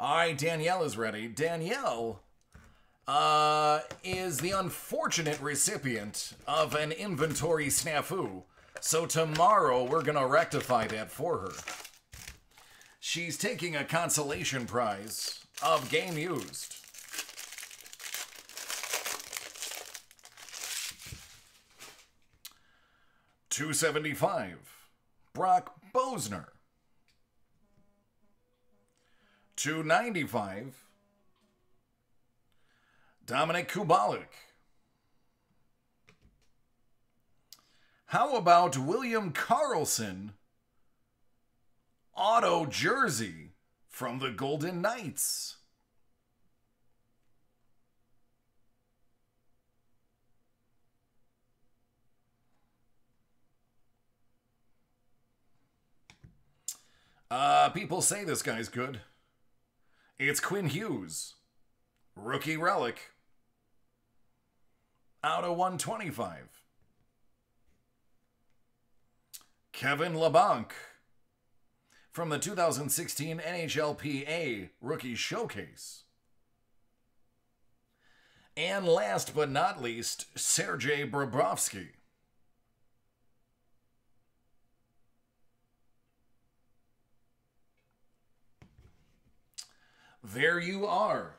All right, Danielle is ready. Danielle uh, is the unfortunate recipient of an inventory snafu. So tomorrow we're going to rectify that for her. She's taking a consolation prize of game used. Two seventy five. Brock Boeser. Two ninety five. Dominik Kubalik. How about William Karlsson? Auto jersey from the Golden Knights. Uh, people say this guy's good. It's Quinn Hughes. Rookie relic. Out of 125. Kevin Labanc from the 2016 NHLPA Rookie Showcase. And last but not least, Sergei Bobrovsky. There you are.